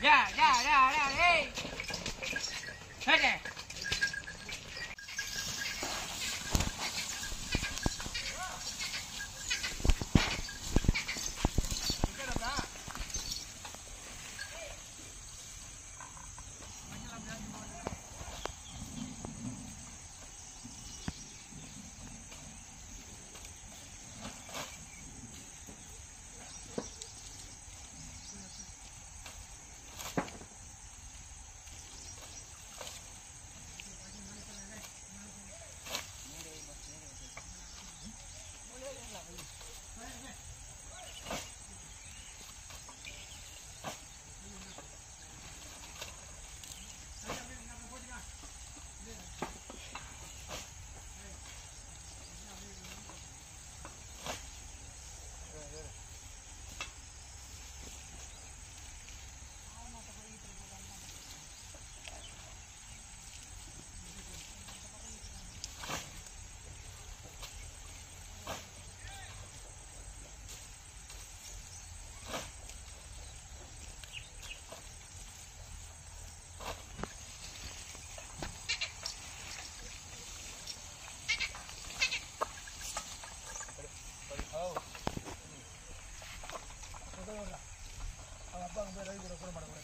呀呀呀呀！哎，快点！போடுறான் அவன் அப்பா அங்கே போய் ரவி கூட கூட மாட கூட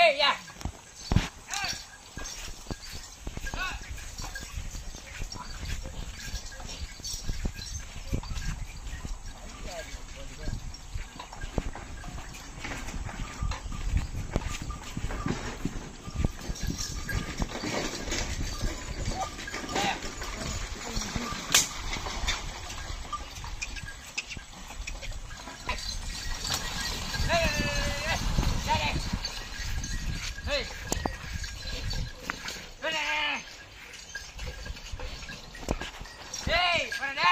ஏய் யா